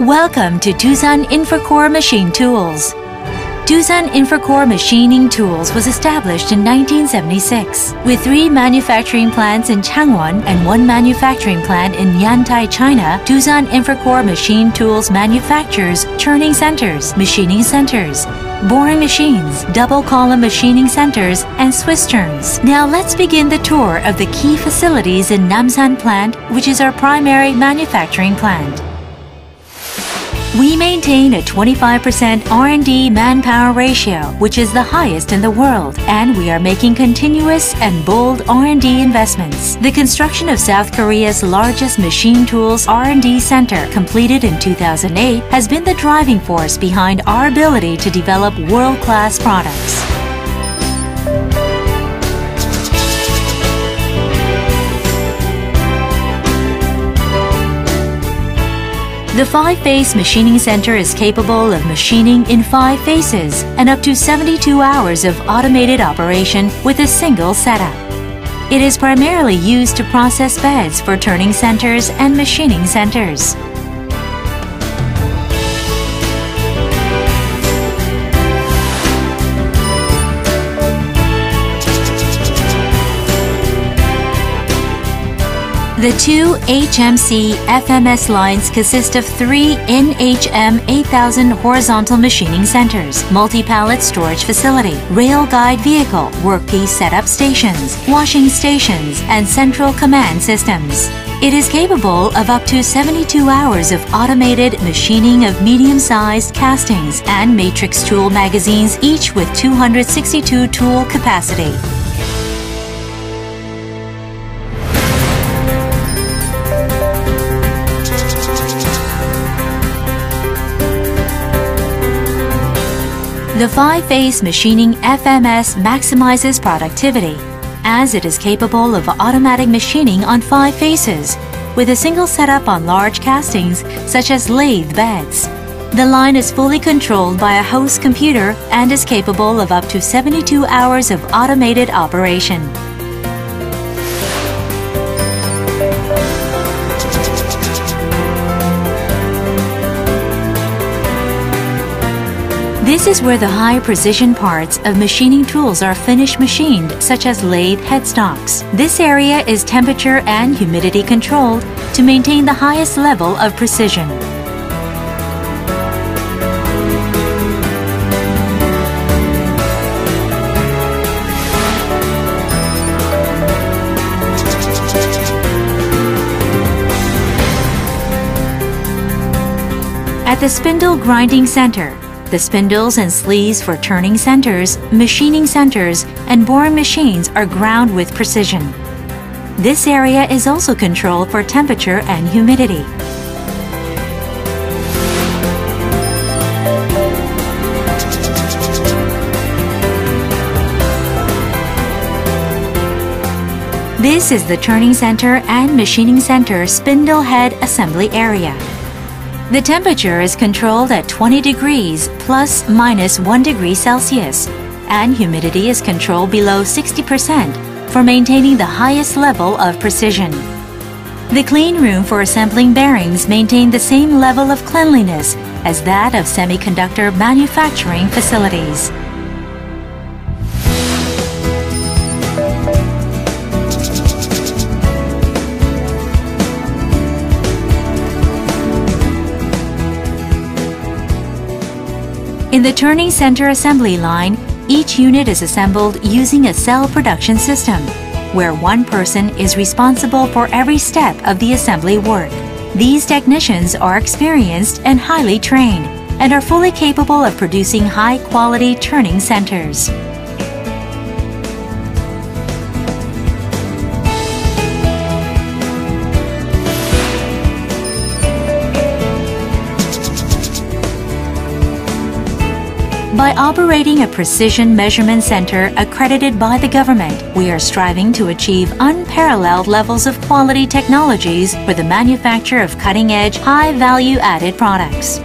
Welcome to Doosan Infracore Machine Tools. Doosan Infracore Machining Tools was established in 1976 with three manufacturing plants in Changwon and one manufacturing plant in Yantai, China. Doosan Infracore Machine Tools manufactures turning centers, machining centers, boring machines, double column machining centers, and Swiss turns. Now let's begin the tour of the key facilities in Namsan plant, which is our primary manufacturing plant. We maintain a 25% R&D manpower ratio, which is the highest in the world, and we are making continuous and bold R&D investments. The construction of South Korea's largest machine tools R&D center, completed in 2008, has been the driving force behind our ability to develop world-class products. The five-face machining center is capable of machining in five faces and up to 72 hours of automated operation with a single setup. It is primarily used to process beds for turning centers and machining centers. The two HMC FMS lines consist of three NHM 8000 horizontal machining centers, multi-pallet storage facility, rail guide vehicle, workpiece setup stations, washing stations, and central command systems. It is capable of up to 72 hours of automated machining of medium-sized castings and matrix tool magazines, each with 262 tool capacity. The five-face machining FMS maximizes productivity, as it is capable of automatic machining on five faces, with a single setup on large castings such as lathe beds. The line is fully controlled by a host computer and is capable of up to 72 hours of automated operation. This is where the high precision parts of machining tools are finished machined, such as lathe headstocks. This area is temperature and humidity controlled to maintain the highest level of precision. At the spindle grinding center, the spindles and sleeves for turning centers, machining centers, and boring machines are ground with precision. This area is also controlled for temperature and humidity. This is the turning center and machining center spindle head assembly area. The temperature is controlled at 20 degrees plus minus 1 degree Celsius, and humidity is controlled below 60% for maintaining the highest level of precision. The clean room for assembling bearings maintain the same level of cleanliness as that of semiconductor manufacturing facilities. In the turning center assembly line, each unit is assembled using a cell production system, where one person is responsible for every step of the assembly work. These technicians are experienced and highly trained, and are fully capable of producing high-quality turning centers. By operating a precision measurement center accredited by the government, we are striving to achieve unparalleled levels of quality technologies for the manufacture of cutting-edge, high-value-added products.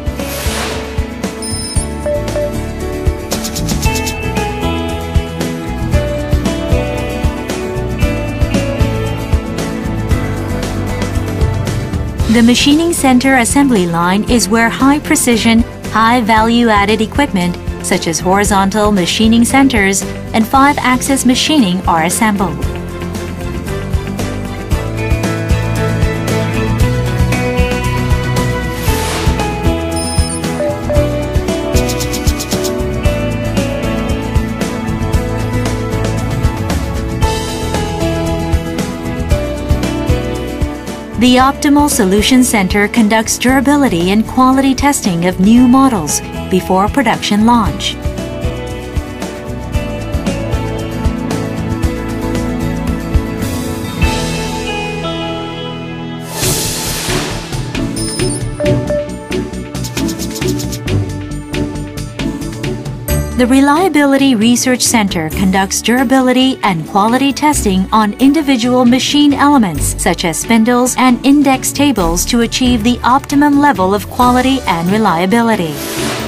The machining center assembly line is where high precision, high value added equipment such as horizontal machining centers and five axis machining are assembled. The Optimal Solution Center conducts durability and quality testing of new models before production launch. The Reliability Research Center conducts durability and quality testing on individual machine elements such as spindles and index tables to achieve the optimum level of quality and reliability.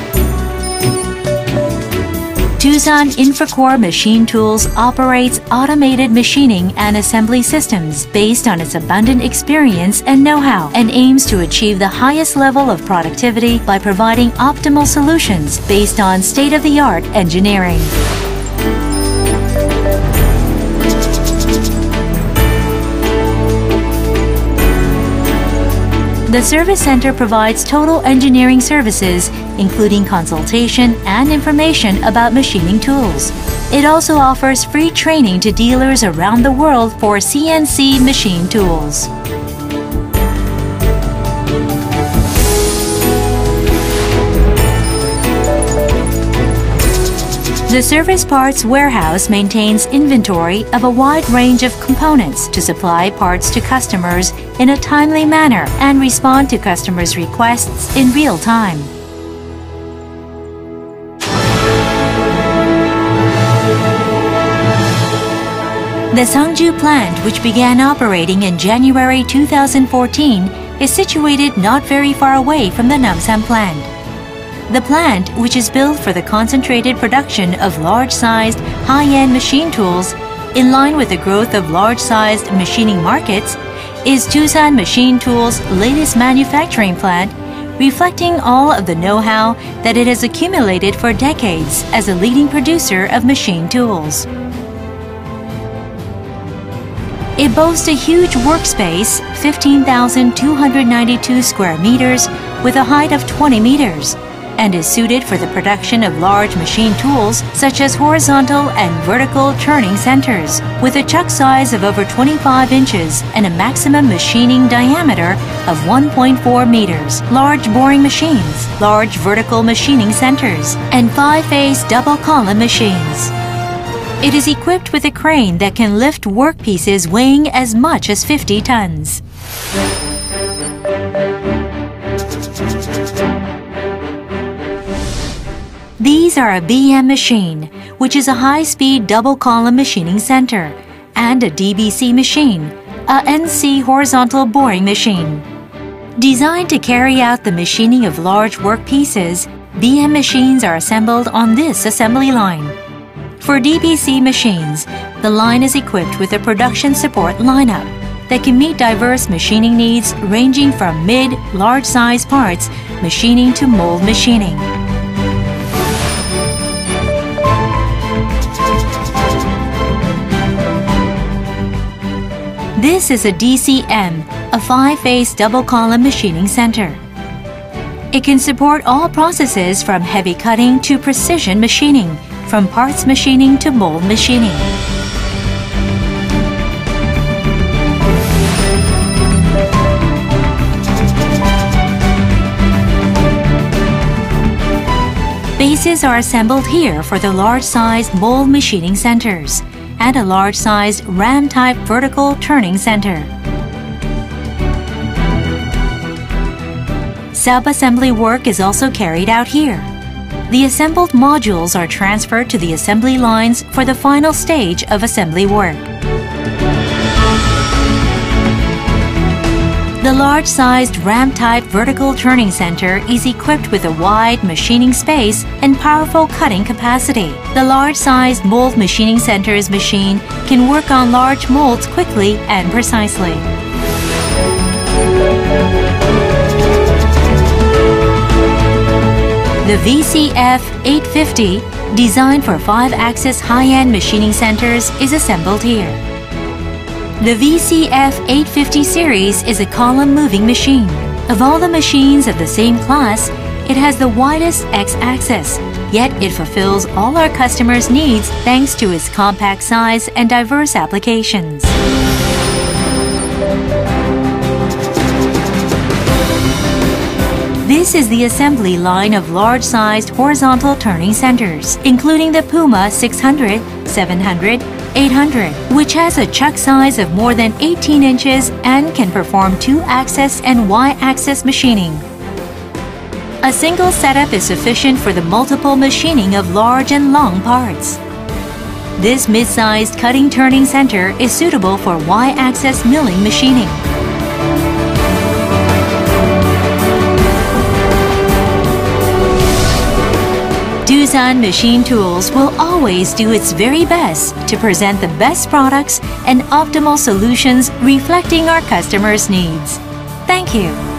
Doosan Infracore Machine Tools operates automated machining and assembly systems based on its abundant experience and know-how and aims to achieve the highest level of productivity by providing optimal solutions based on state-of-the-art engineering. The Service Center provides total engineering services, including consultation and information about machining tools. It also offers free training to dealers around the world for CNC machine tools. The service parts warehouse maintains inventory of a wide range of components to supply parts to customers in a timely manner and respond to customers' requests in real time. The Sangju plant, which began operating in January 2014, is situated not very far away from the Namsan plant. The plant, which is built for the concentrated production of large-sized, high-end machine tools, in line with the growth of large-sized machining markets, is Doosan Machine Tools' latest manufacturing plant, reflecting all of the know-how that it has accumulated for decades as a leading producer of machine tools. It boasts a huge workspace, 15,292 square meters, with a height of 20 meters, and is suited for the production of large machine tools such as horizontal and vertical turning centers, with a chuck size of over 25 inches and a maximum machining diameter of 1.4 meters, large boring machines, large vertical machining centers, and five-face double column machines. It is equipped with a crane that can lift workpieces weighing as much as 50 tons. These are a BM machine, which is a high-speed double-column machining center, and a DBC machine, a NC horizontal boring machine. Designed to carry out the machining of large work pieces, BM machines are assembled on this assembly line. For DBC machines, the line is equipped with a production support lineup that can meet diverse machining needs ranging from mid, large size parts machining to mold machining. This is a DCM, a five-face double-column machining center. It can support all processes from heavy cutting to precision machining, from parts machining to mold machining. Bases are assembled here for the large-sized mold machining centers and a large-sized ram-type vertical turning center. Sub-assembly work is also carried out here. The assembled modules are transferred to the assembly lines for the final stage of assembly work. The large-sized ram-type vertical turning center is equipped with a wide machining space and powerful cutting capacity. The large-sized mold machining center's machine can work on large molds quickly and precisely. The VCF 850, designed for 5-axis high-end machining centers, is assembled here. The VCF 850 series is a column moving machine. Of all the machines of the same class, it has the widest X-axis, yet it fulfills all our customers' needs thanks to its compact size and diverse applications. This is the assembly line of large-sized horizontal turning centers, including the Puma 600, 700, 800, which has a chuck size of more than 18 inches and can perform two-axis and y-axis machining. A single setup is sufficient for the multiple machining of large and long parts. This mid-sized cutting turning center is suitable for Y-axis milling machining. Doosan Machine Tools will always do its very best to present the best products and optimal solutions reflecting our customers' needs. Thank you.